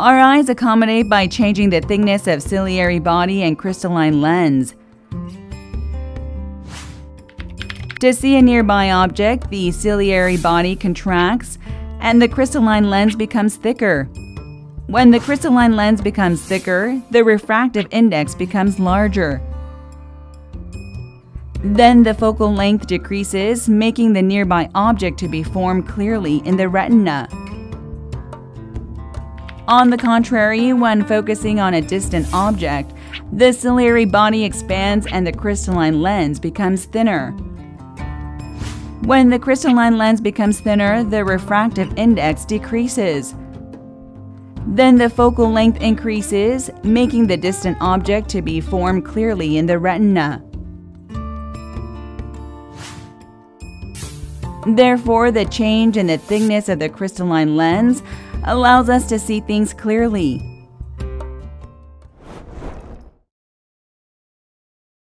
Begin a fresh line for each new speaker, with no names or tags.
Our eyes accommodate by changing the thickness of ciliary body and crystalline lens. To see a nearby object, the ciliary body contracts and the crystalline lens becomes thicker. When the crystalline lens becomes thicker, the refractive index becomes larger. Then the focal length decreases, making the nearby object to be formed clearly in the retina. On the contrary, when focusing on a distant object, the ciliary body expands and the crystalline lens becomes thinner. When the crystalline lens becomes thinner, the refractive index decreases. Then the focal length increases, making the distant object to be formed clearly in the retina. Therefore, the change in the thickness of the crystalline lens allows us to see things clearly.